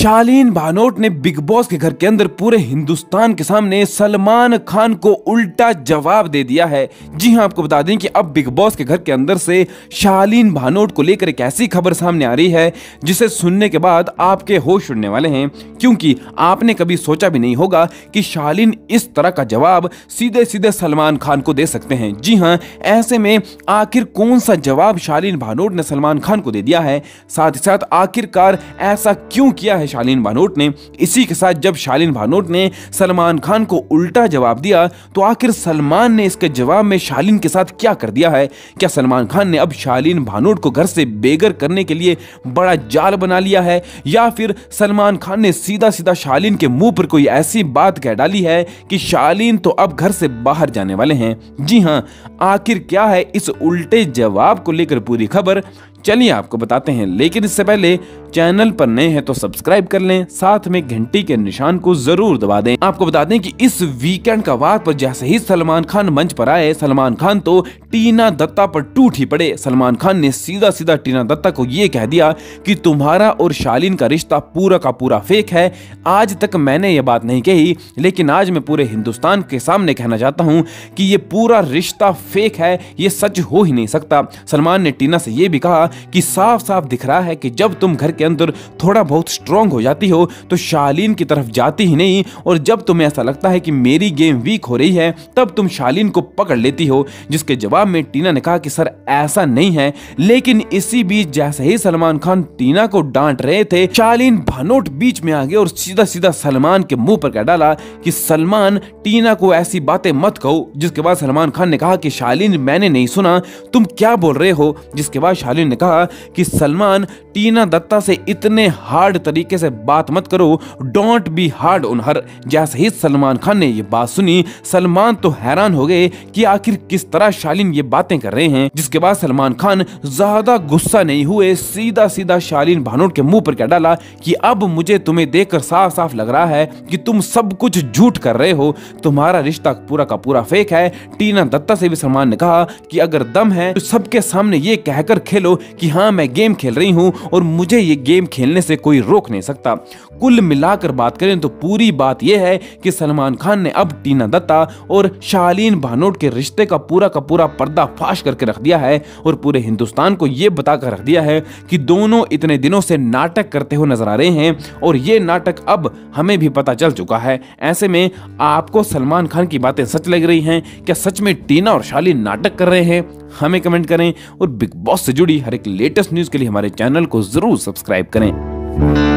शालीन भानोट ने big boss के घर के अंदर पूरे हिंदुस्तान के सामने सलमान खान को उल्टा जवाब दे दिया है। जी हाँ, आपको बता दें कि अब बिग बॉस के घर के अंदर से शालीन भानोट को लेकर एक ऐसी खबर सामने आ रही है, जिसे सुनने के बाद आपके होश उड़ने वाले हैं, क्योंकि आपने कभी सोचा भी नहीं होगा कि शालीन इस तरह का जवाब सीधे सीधे सलमान खान को दे सकते हैं। जी हाँ ऐसे में आखिर कौन सा जवाब शालीन भानोट ने सलमान खान को दे दिया है? साथ ही साथ आखिरकार ऐसा क्यों किया है शालीन भानोट ने, इसी के साथ जब शालीन भानोट ने सलमान खान को उल्टा जवाब दिया तो आखिर सलमान ने इसके जवाब में शालीन के साथ क्या कर दिया है? क्या सलमान खान ने अब शालीन भानोट को घर से बेगर करने के लिए बड़ा जाल बना लिया है? या फिर सलमान खान ने सीधा सीधा शालीन के मुँह पर कोई ऐसी बात कह डाली है कि शालीन तो अब घर से बाहर जाने वाले हैं? जी हाँ आखिर क्या है इस उल्टे जवाब को लेकर पूरी खबर? चलिए आपको बताते हैं, लेकिन इससे पहले चैनल पर नए हैं तो सब्सक्राइब कर लें, साथ में घंटी के निशान को ज़रूर दबा दें। आपको बता दें कि इस वीकेंड का वार पर जैसे ही सलमान खान मंच पर आए, सलमान खान तो टीना दत्ता पर टूट ही पड़े। सलमान खान ने सीधा सीधा टीना दत्ता को ये कह दिया कि तुम्हारा और शालीन का रिश्ता पूरा का पूरा फेक है। आज तक मैंने ये बात नहीं कही, लेकिन आज मैं पूरे हिंदुस्तान के सामने कहना चाहता हूँ कि ये पूरा रिश्ता फेक है, ये सच हो ही नहीं सकता। सलमान ने टीना से ये भी कहा कि साफ़ साफ़ दिख रहा है कि जब तुम घर के अंदर थोड़ा बहुत स्ट्रांग हो जाती हो तो शालीन की तरफ़ जाती ही नहीं, और जब तुम्हें ऐसा लगता है कि मेरी गेम वीक हो रही है, तब तुम शालीन को पकड़ लेती हो, जिसके जवाब में टीना ने कहा कि, सर, ऐसा नहीं है। लेकिन इसी बीच जैसे ही सलमान खान टीना को डांट रहे थे, शालीन भानोट बीच में आ गए और सीधा सीधा सलमान के मुँह पर कह डाला कि, सलमान, टीना को ऐसी बातें मत कहो। जिसके बाद सलमान खान ने कहा कि, शालीन मैंने नहीं सुना, तुम क्या बोल रहे हो? जिसके बाद शालीन ने कहा कि सलमान, टीना दत्ता से इतने हार्ड तरीके से बात मत करो don't be hard on her जैसे ही सलमान खान ने ये बात सुनी, सलमान तो हैरान हो गए कि आखिर किस तरह शालीन ये बातें कर रहे हैं, जिसके बाद सलमान खान ज़्यादा गुस्सा नहीं हुए सीधा सीधा शालीन भानोट के मुँह पर क्या डाला कि अब मुझे तुम्हें देखकर साफ़ साफ़ लग रहा है कि तुम सब कुछ झूठ कर रहे हो, तुम्हारा रिश्ता पूरा का पूरा फेक है। टीना दत्ता से भी सलमान ने कहा कि अगर दम है तो सबके सामने ये कहकर खेलो कि हाँ मैं गेम खेल रही हूँ और मुझे ये गेम खेलने से कोई रोक नहीं सकता। कुल मिलाकर बात करें तो पूरी बात यह है कि सलमान खान ने अब टीना दत्ता और शालीन भानोट के रिश्ते का पूरा का पूरा पर्दा फाश करके रख दिया है और पूरे हिंदुस्तान को यह बताकर रख दिया है कि दोनों इतने दिनों से नाटक करते हुए नज़र आ रहे हैं और ये नाटक अब हमें भी पता चल चुका है। ऐसे में आपको सलमान खान की बातें सच लग रही हैं? क्या सच में टीना और शालीन नाटक कर रहे हैं? हमें कमेंट करें और बिग बॉस से जुड़ी हर एक लेटेस्ट न्यूज़ के लिए हमारे चैनल को ज़रूर सब्सक्राइब करें।